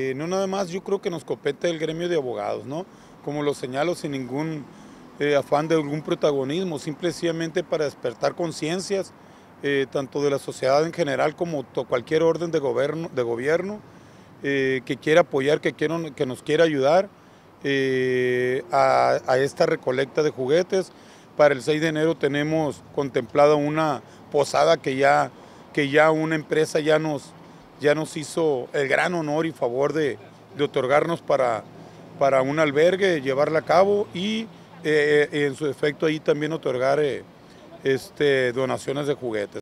Eh, no nada más, yo creo que nos compete el gremio de abogados, ¿no? Como lo señalo, sin ningún eh, afán de algún protagonismo, simplemente para despertar conciencias, eh, tanto de la sociedad en general como cualquier orden de gobierno, de gobierno que quiera apoyar, que, quiera, que nos quiera ayudar a, esta recolecta de juguetes. Para el 6 de enero tenemos contemplada una posada que ya, que ya una empresa ya nos, ya nos hizo el gran honor y favor de, otorgarnos para, para un albergue, llevarla a cabo y eh, en su efecto ahí también otorgar eh, este, donaciones de juguetes.